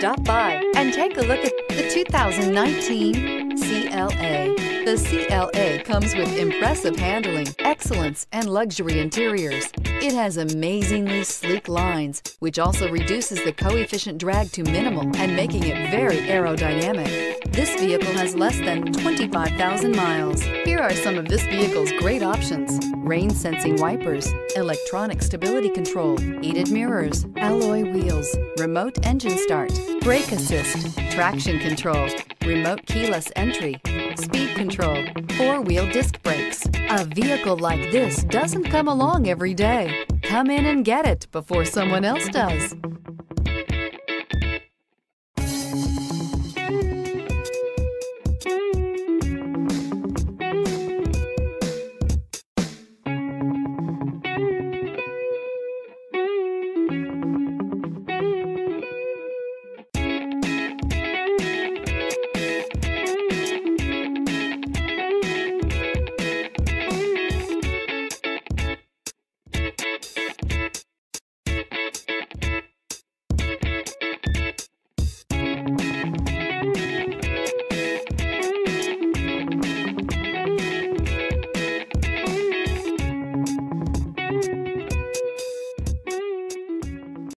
Stop by and take a look at the 2019 CLA. The CLA comes with impressive handling, excellence, and luxury interiors. It has amazingly sleek lines, which also reduces the coefficient drag to minimal and making it very aerodynamic. This vehicle has less than 25,000 miles. Here are some of this vehicle's great options. Rain sensing wipers, electronic stability control, heated mirrors, alloy wheels, remote engine start, brake assist, traction control, remote keyless entry, speed control, four-wheel disc brakes. A vehicle like this doesn't come along every day. Come in and get it before someone else does.